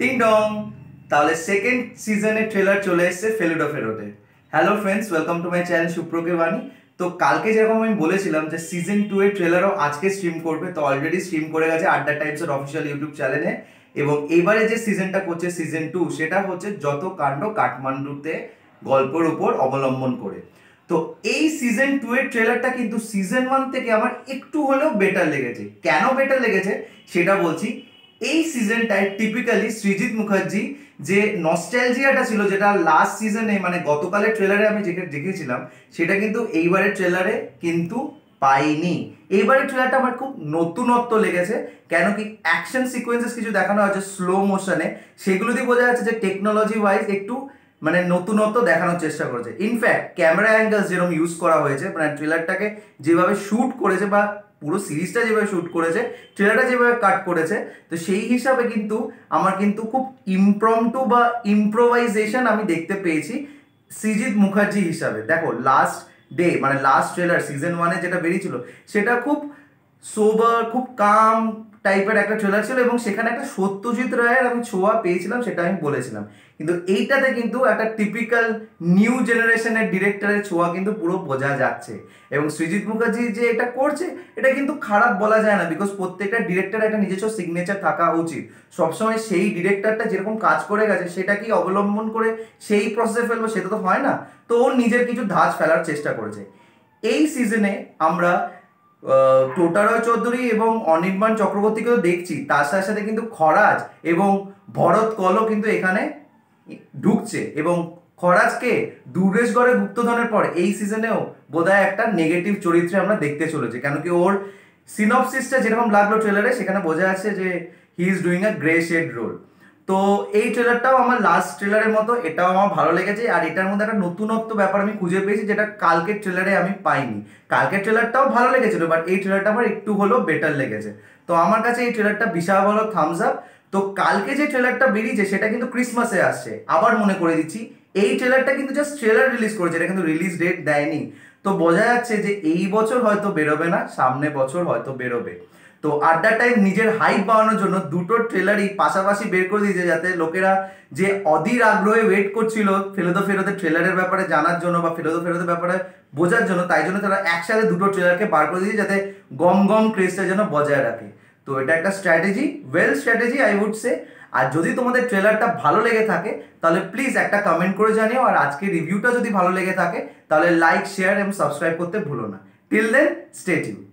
টিং ডং তাহলে সেকেন্ড সিজনের ট্রেলার চলে এসেছে Feluda ফেরোতে hello friends welcome to my channel সুপ্রকে বাণী তো কালকে যেরকম আমি বলেছিলাম যে সিজন টু এর ট্রেলারও আজকে স্ট্রিম করবে, তো অলরেডি স্ট্রিম করে গেছে আড্ডা টাইপসের অফিসিয়াল ইউটিউব চ্যানেলে এবং এবারে যে সিজনটা করছে সিজন টু সেটা হচ্ছে যত কাণ্ড কাঠমান্ডুতে গল্পের উপর অবলম্বন করে। তো এই সিজন টু এর ট্রেলারটা কিন্তু সিজন ওয়ান থেকে আমার একটু হলেও বেটার লেগেছে। কেন বেটার লেগেছে? সেটা বলছি এই সিজনটায় টিপিক্যালি সৃজিৎ মুখার্জি যে নস্টালজিয়াটা ছিল, যেটা লাস্ট সিজনে মানে গতকালের ট্রেলারে আমি যেটা দেখেছিলাম সেটা কিন্তু এইবারের ট্রেলারে কিন্তু পাইনি। এইবারের ট্রেলারটা আমার খুব নতুনত্ব লেগেছে, কেন কি অ্যাকশন সিকোয়েন্সেস কিছু দেখানো হয়েছে স্লো মোশনে সেগুলো দিয়ে বোঝা যাচ্ছে যে টেকনোলজি ওয়াইজ একটু মানে নতুনত্ব দেখানোর চেষ্টা করেছে। ইনফ্যাক্ট ক্যামেরা অ্যাঙ্গেলস যেরকম ইউজ করা হয়েছে মানে ট্রেলারটাকে যেভাবে শ্যুট করেছে বা পুরো সিরিজটা যেভাবে শ্যুট করেছে ট্রেলারটা যেভাবে কাট করেছে, তো সেই হিসাবে কিন্তু আমার কিন্তু খুব ইমপ্রমটু বা ইম্প্রোভাইজেশন আমি দেখতে পেয়েছি সৃজিৎ মুখার্জি হিসাবে। দেখো লাস্ট ডে মানে লাস্ট ট্রেলার সিজন ওয়ানে যেটা বেরিয়েছিল, সেটা খুব সোবার খুব কাম টাইপের একটা ট্রেলার ছিল এবং সেখানে একটা সত্যজিৎ রায়ের আমি ছোঁয়া পেয়েছিলাম, সেটা আমি বলেছিলাম। কিন্তু এইটাতে কিন্তু একটা টিপিক্যাল নিউ জেনারেশনের ডিরেক্টরের ছোঁয়া কিন্তু পুরো বোঝা যাচ্ছে। এবং সৃজিৎ মুখার্জি যে এটা করছে, এটা কিন্তু খারাপ বলা যায় না বিকজ প্রত্যেকটা ডিরেক্টর একটা নিজস্ব সিগনেচার থাকা উচিত। সবসময় সেই ডিরেক্টরটা যেরকম কাজ করে গেছে সেটাকেই অবলম্বন করে সেই প্রসেসে ফেলব, সেটা তো হয় না। তো ও নিজের কিছু ধাঁচ ফেলার চেষ্টা করেছে। এই সিজনে আমরা টোটারয় চৌধুরী এবং অনির্বাণ চক্রবর্তীকেও দেখছি। তার সাথে সাথে কিন্তু খরাজ এবং ভরত কলও কিন্তু এখানে ঢুকছে এবং খরাজকে দুর্গেশগড়ের গুপ্তধনের পর এই সিজনেও বোধহয় একটা নেগেটিভ চরিত্রে আমরা দেখতে চলেছি। কেন কি ওর সিনপসিসটা যেরকম লাগল ট্রেলারে সেখানে বোঝা যাচ্ছে যে he is doing a grey shade role তো এই ট্রেলারটাও আমার লাস্ট ট্রেলারের মতো, এটাও আমার ভালো লেগেছে। আর এটার মধ্যে একটা নতুনত্ব ব্যাপার আমি খুঁজে পেয়েছি, যেটা কালকের ট্রেলারে আমি পাইনি। কালকের ট্রেলারটাও ভালো লেগেছিল বাট এই ট্রেলারটা আমার একটু হলেও বেটার লেগেছে। তো আমার কাছে এই ট্রেলারটা বিশাল ভালো থামস আপ তো কালকে যে ট্রেলারটা বেরিয়েছে, সেটা কিন্তু ক্রিসমাসে আসছে। আবার মনে করে দিচ্ছি, এই ট্রেলারটা কিন্তু জাস্ট ট্রেলার রিলিজ করেছে, এটা কিন্তু রিলিজ ডেট দেয়নি। তো বোঝা যাচ্ছে যে এই বছর হয়তো বেরোবে না, সামনে বছর হয়তো বেরোবে। তো আড্ডা টাইম নিজের হাইপ বাড়ানোর জন্য দুটো ট্রেলারই পাশাপাশি বের করে দিয়েছে যাতে লোকেরা যে অধীর আগ্রহে ওয়েট করছিল ফেরোদো ফেরোতে ট্রেলারের ব্যাপারে জানার জন্য বা ফেরোদো ফেরোদের ব্যাপারে বোঝার জন্য, তাই জন্য তারা একসাথে দুটো ট্রেলারকে বার করে দিয়েছে যাতে গম গম ক্রেজটা যেন বজায় রাখে। তো এটা একটা strategy well strategy I would say আর যদি তোমাদের ট্রেলারটা ভালো লেগে থাকে, তাহলে প্লিজ একটা কমেন্ট করে জানিও। আর আজকে রিভিউটা যদি ভালো লেগে থাকে, তাহলে লাইক শেয়ার এবং সাবস্ক্রাইব করতে ভুলো না। Till then stay tune